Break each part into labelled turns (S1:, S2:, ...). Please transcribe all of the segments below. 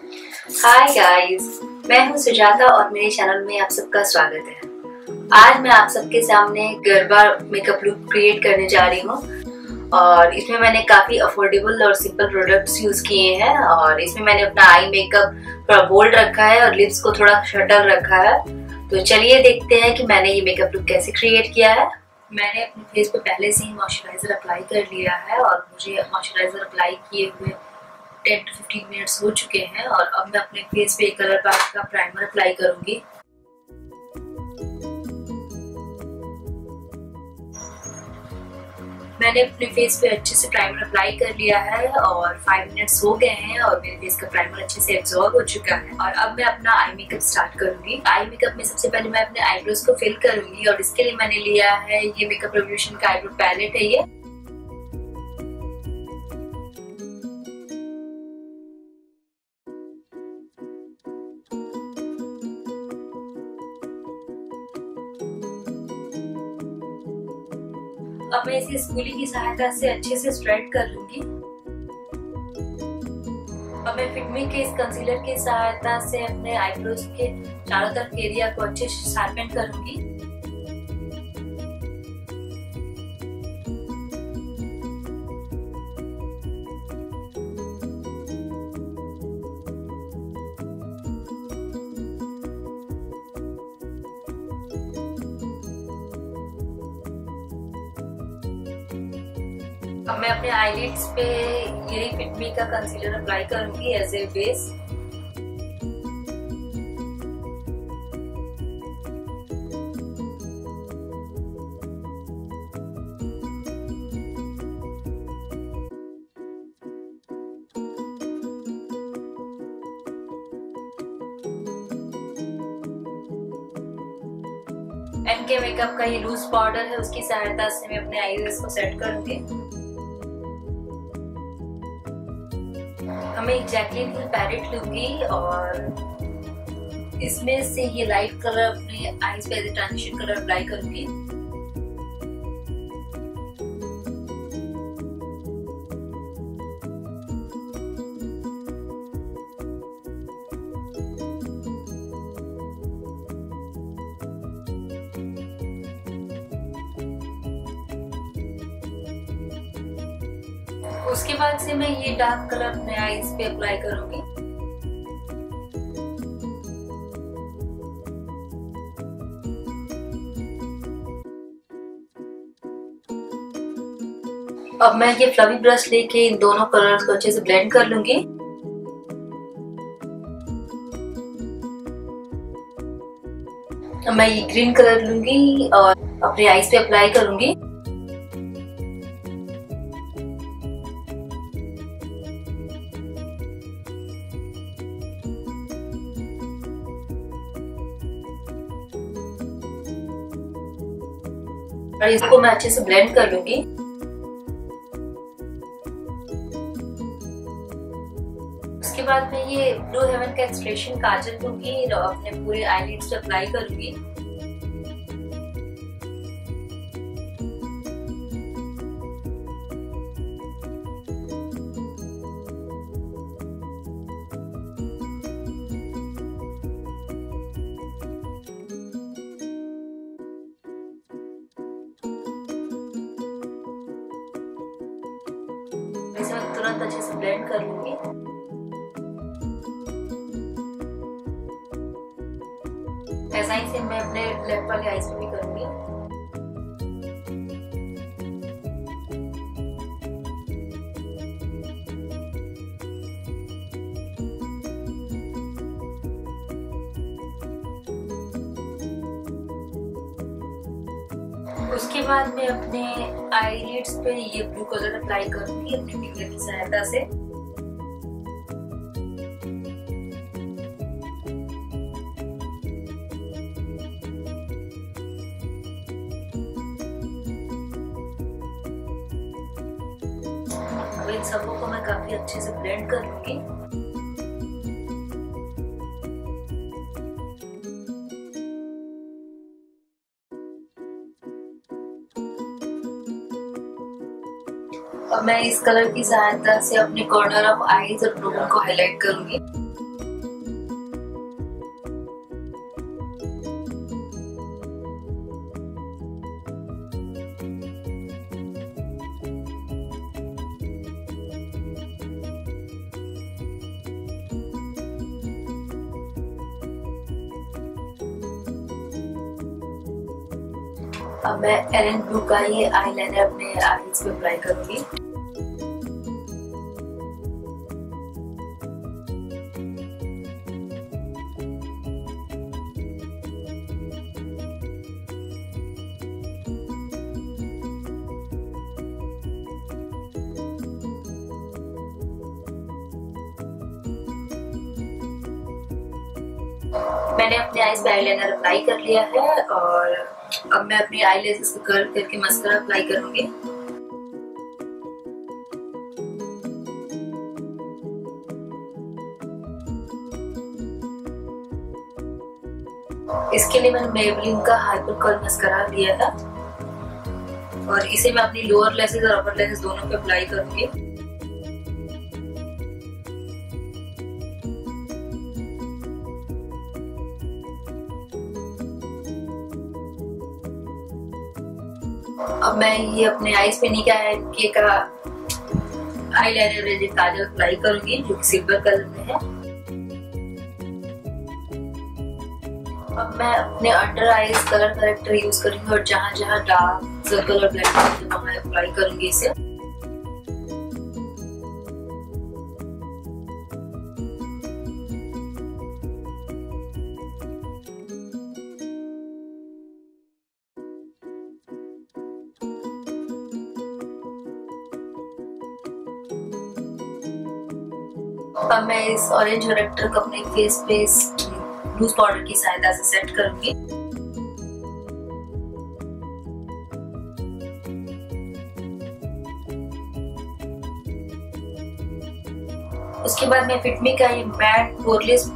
S1: Hi guys मैं हूँ सुजाता और मेरे चैनल में आप सबका स्वागत है। आज मैं आप सबके सामने गरबा मेकअप लुक क्रिएट करने जा रही हूँ और इसमें मैंने काफ़ी अफोर्डेबल और सिंपल प्रोडक्ट्स यूज़ किए हैं और इसमें मैंने अपना आई मेकअप थोड़ा बोल्ड रखा है और लिप्स को थोड़ा शटल रखा है। तो चलिए देखते हैं कि मैंने ये मेकअप लुक कैसे क्रिएट किया है। मैंने अपने फेस पे पहले से ही मॉइस्चराइजर अप्लाई कर लिया है और मुझे मॉइस्चराइजर अप्लाई किए हुए 10 टू 15 मिनट्स हो चुके हैं और अब मैं अपने फेस पे कलर पैक का प्राइमर अप्लाई करूँगी। मैंने अपने फेस पे अच्छे से प्राइमर अप्लाई कर लिया है और फाइव मिनट्स हो गए हैं और मेरे फेस का प्राइमर अच्छे से एब्जॉर्ब हो चुका है। और अब मैं अपना आई मेकअप स्टार्ट करूँगी। आई मेकअप में सबसे पहले मैं अपने आईब्रोज को फिल करूँगी और इसके लिए मैंने लिया है ये मेकअप रेवल्यूशन का आईब्रो पैलेट है ये। अब मैं इसे स्कूली की सहायता से अच्छे से स्ट्रेट कर लूँगी। अब मैं फिटमी के इस कंसीलर की सहायता से अपने आईब्रोज के चारों तरफ़ एरिया को अच्छे से शार्पन करूँगी। अब मैं अपने आईलिड्स पे यही फिटमी का कंसीलर अप्लाई करूँगी एज ए बेस एम के मेकअप का ये लूज पाउडर है, उसकी सहायता से मैं अपने आईज को सेट करूँगी। हमें एग्जैक्टली फुल पैरेट लूँगी और इसमें से ये लाइट कलर अपने आईज पे ट्रांजिशन कलर अप्लाई करूँगी। उसके बाद से मैं ये डार्क कलर अपने आईज पे अप्लाई करूँगी। अब मैं ये फ्लवी ब्रश लेके इन दोनों कलर्स को अच्छे से ब्लेंड कर लूँगी। अब मैं ये ग्रीन कलर लूँगी और अपने आईज पे अप्लाई करूँगी। और इसको मैं अच्छे से ब्लेंड कर लूँगी। उसके बाद मैं ये ब्लू हेवन का एक्सप्रेशन काजल लूँगी और अपने पूरे आईलिड्स पे अप्लाई करूँगी। तुरंत अच्छे से ब्लेंड कर लूँगी। ऐसा ही से मैं अपने लेफ़्ट वाले आईज में भी करूँगी। उसके बाद मैं अपने आईलिड्स पे ये ब्लू कलर अप्लाई करूँगी अपने फिंगर की सहायता से। अब इन सबों को मैं काफ़ी अच्छे से ब्लेंड कर लूँगी। अब मैं इस कलर की सहायता से अपने कॉर्नर ऑफ़ आईज और ब्रोन को हाईलाइट करूँगी। अब मैं एरन ब्लू का ये आईलाइनर अपने आईज पे अप्लाई करूँगी। मैंने अपने आईज पे आईलाइनर अप्लाई कर लिया है और अब मैं अपनी आई लेसेस को कर्व करके मस्करा अप्लाई करूँगी। इसके लिए मैंने मेबलिन का हाइपर कर्ल मस्करा लिया था और इसे मैं अपनी लोअर लेसेस और अपर लेसेस दोनों पे अप्लाई करूँगी। अब मैं ये अपने आईज पे नीका के का आई लाइनर काजल अप्लाई करूँगी, जो सिल्वर कलर में है। अब मैं अपने under eyes colour corrector use करूँगी और जहाँ जहाँ डार्क सर्कल और ब्लैक वहाँ अप्लाई करूँगी इसे। इस ऑरेंज करेक्टर को अपने फेस पे लूज पाउडर की सहायता से सेट करूँगी। उसके बाद मैं फिटमी का ये मैट पोरलेस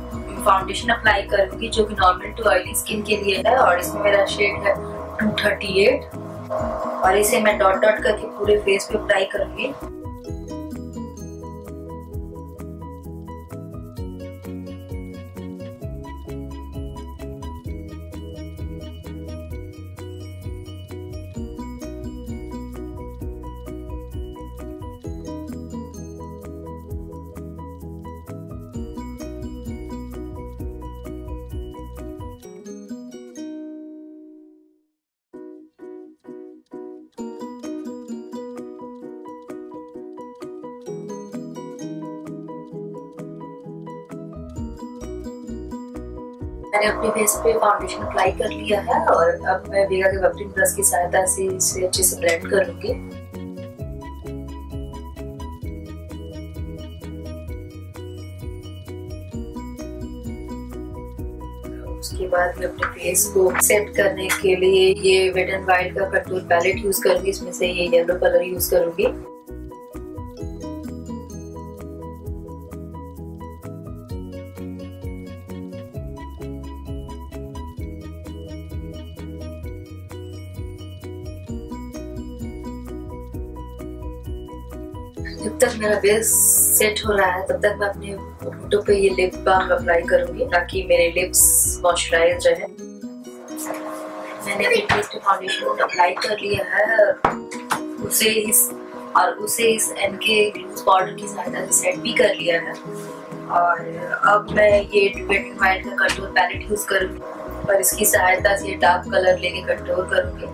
S1: फाउंडेशन अप्लाई करूँगी, जो कि नॉर्मल टू ऑयली स्किन के लिए है, और इसमें मेरा शेड है 238 और इसे मैं डॉट डॉट करके पूरे फेस पे अप्लाई करूँगी। मैंने अपने फेस पे फाउंडेशन अप्लाई कर लिया है और अब मैं वेगा के वेबलिन ब्रश की सहायता से इसे अच्छे से ब्लेंड करूँगी। उसके बाद मैं अपने फेस को सेट करने के लिए ये वेट एंड वाइट का कंटूर पैलेट यूज़ करूँगी, इसमें से ये येलो कलर यूज़ करूँगी। जब तक मेरा बेस सेट हो रहा है, तब तक मैं अपने होठों पे ये लिप बाम अप्लाई करूँगी ताकि मेरे लिप्स मॉइस्चराइज रहे। मैंने फेस फाउंडेशन अप्लाई कर लिया है। उसे इस और उसे इस एन के ग्लूज पाउडर की सहायता से सेट भी कर लिया है। और अब मैं ये एंड वाइट का कंटूर पैलेट यूज़ करूँगी और इसकी सहायता से डार्क कलर लेके कंट्रोल करूँगी।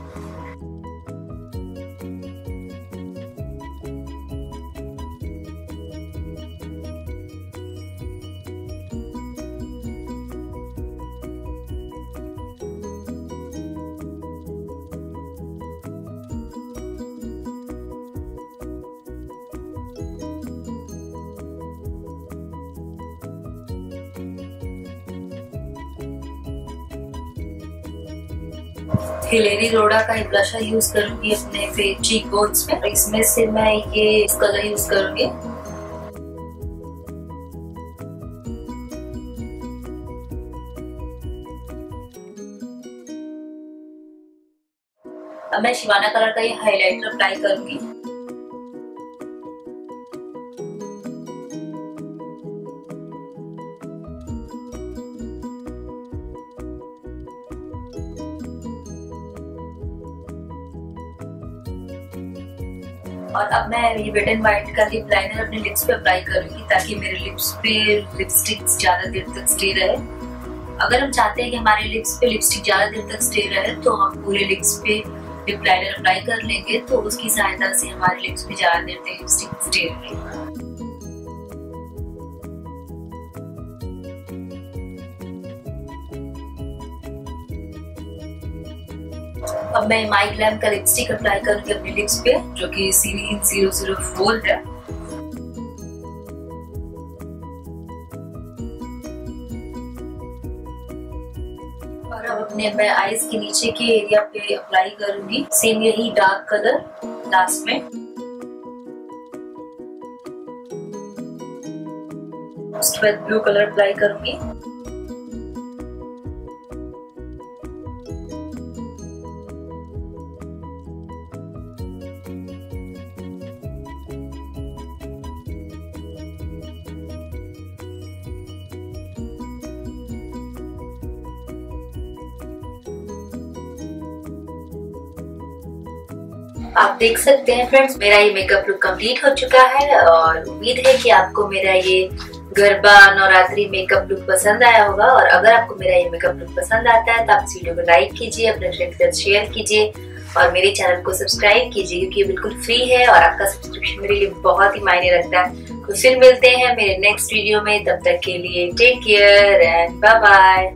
S1: हिलेरी रोडा का एक ब्लशर यूज़ करूँगी अपने फेस चीक बोन्स में इसमें से मैं ये कलर यूज़ करूँगी। अब मैं शिवाना कलर का ये हाइलाइटर अप्लाई करूँगी। और अब मैं ये वेट एंड व्हाइट का लिप लाइनर अपने लिप्स पे अप्लाई करूँगी ताकि मेरे लिप्स पे लिपस्टिक ज़्यादा देर तक स्टे रहे। अगर हम चाहते हैं कि हमारे लिप्स पे लिपस्टिक ज़्यादा देर तक स्टे रहे तो हम पूरे लिप्स पे लिप लाइनर अप्लाई कर लेंगे तो उसकी सहायता से हमारे लिप्स पे ज़्यादा देर तक लिपस्टिक स्टे रहेगी। अब मैं माई ग्लैम का लिपस्टिक अप्लाई करूँगी अपने लिप्स पे, जो कि सीरीन ज़ीरो ज़ीरो फोर है। और अब अपने मैं आईज के नीचे के एरिया पे अप्लाई करूँगी। सेम यही डार्क कलर लास्ट में। उसके बाद ब्लू कलर अप्लाई करूँगी। आप देख सकते हैं फ्रेंड्स मेरा ये मेकअप लुक कंप्लीट हो चुका है और उम्मीद है कि आपको मेरा ये गरबा, नवरात्रि मेकअप लुक पसंद आया होगा। और अगर आपको मेरा ये मेकअप लुक पसंद आता है तो आप इस वीडियो को लाइक कीजिए, अपने फ्रेंड के साथ शेयर कीजिए और मेरे चैनल को सब्सक्राइब कीजिए, क्योंकि ये बिल्कुल फ्री है और आपका सब्सक्रिप्शन मेरे लिए बहुत ही मायने रखता है। तो फिर मिलते हैं मेरे नेक्स्ट वीडियो में। तब तक के लिए take care and bye bye